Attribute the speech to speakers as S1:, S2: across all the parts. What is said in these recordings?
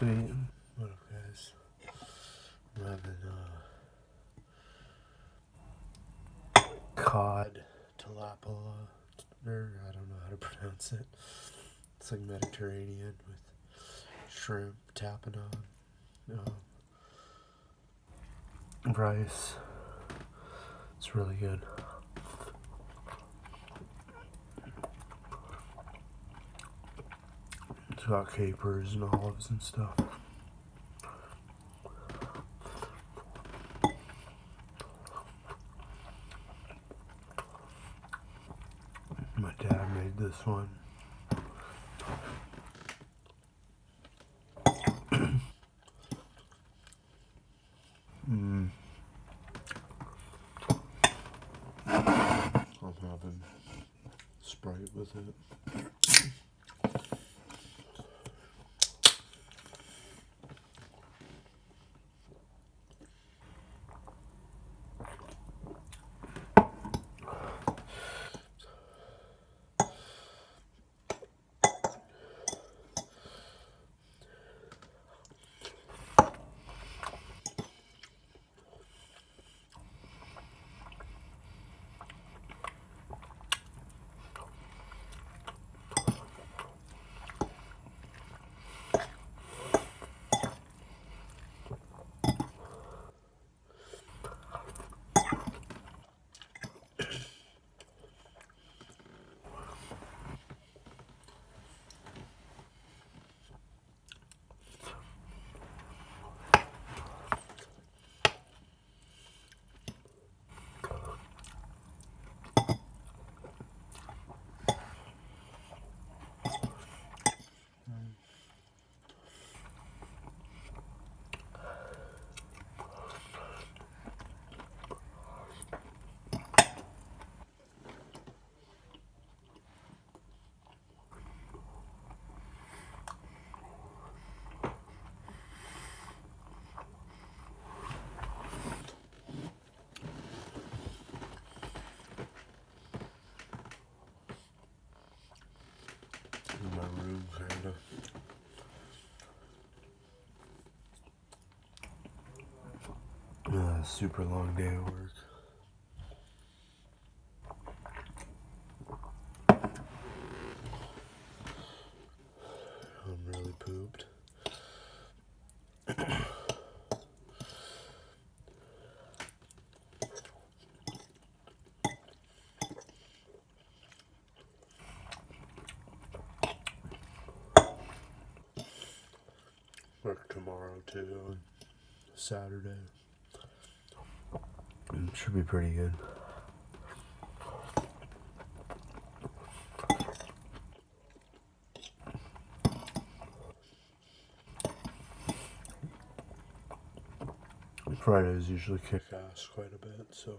S1: sweet. What up, guys? I'm having uh, cod tilapia, or I don't know how to pronounce it. It's like Mediterranean with shrimp, tapenade, um, rice. It's really good. Got capers and olives and stuff. My dad made this one. mm. I'm having Sprite with it. Super long day at work. I'm really pooped. Work tomorrow too, on Saturday. It should be pretty good. Fridays usually kick ass quite a bit, so.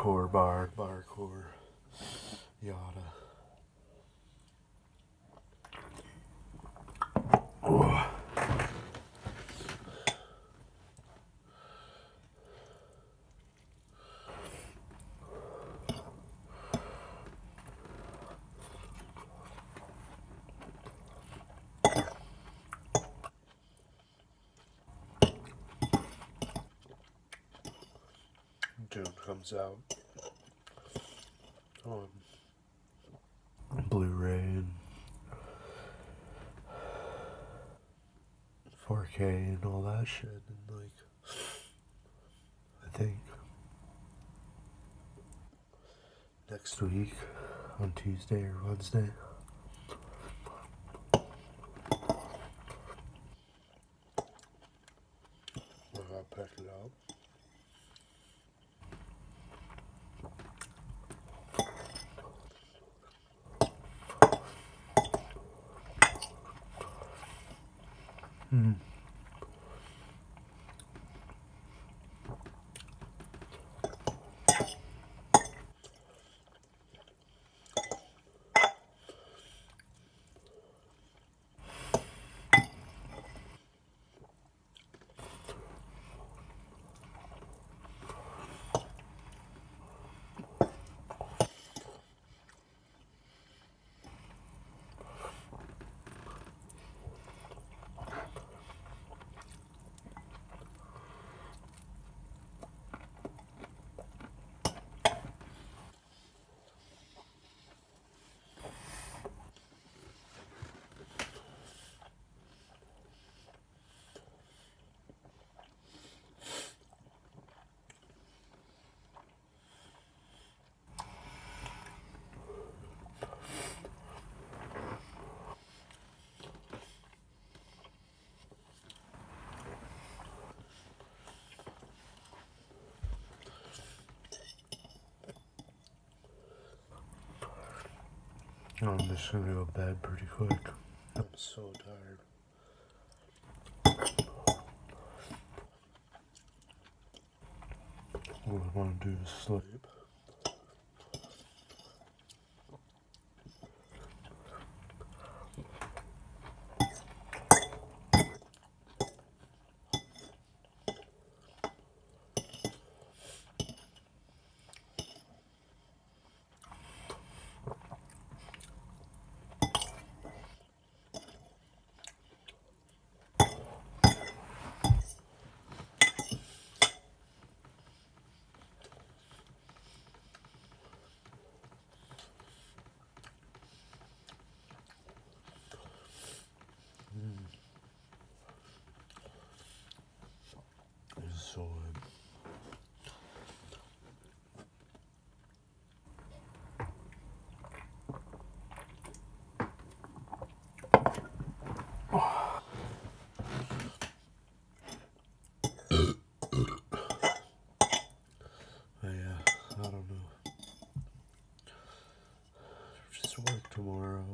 S1: Core bar, bar core, yada. Oh. Dune comes out. on Blu-ray and 4K and all that shit, and like, I think next week on Tuesday or Wednesday. I'll pick it up. I'm just gonna go to bed pretty quick. I'm so tired. All I want to do is sleep. So, um, I, uh, I don't know. Just work tomorrow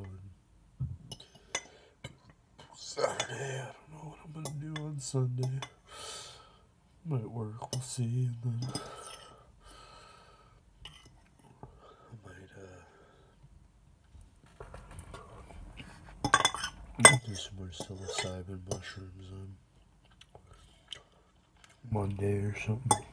S1: Saturday. I don't know what I'm gonna do on Sunday. Might work. We'll see. And then I might uh do some more psilocybin mushrooms on Monday or something.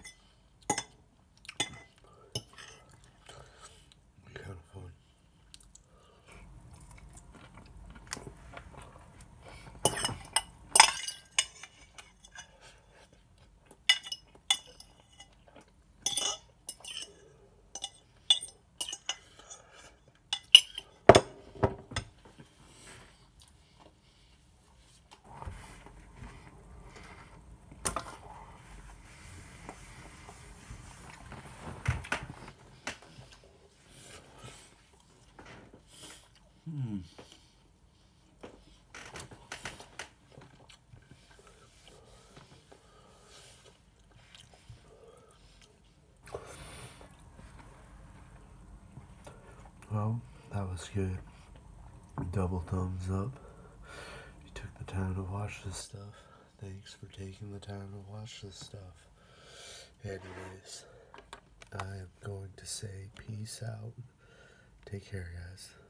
S1: Hmm. Well, that was good. Double thumbs up. You took the time to watch this stuff. Thanks for taking the time to watch this stuff. Anyways, I am going to say peace out. Take care, guys.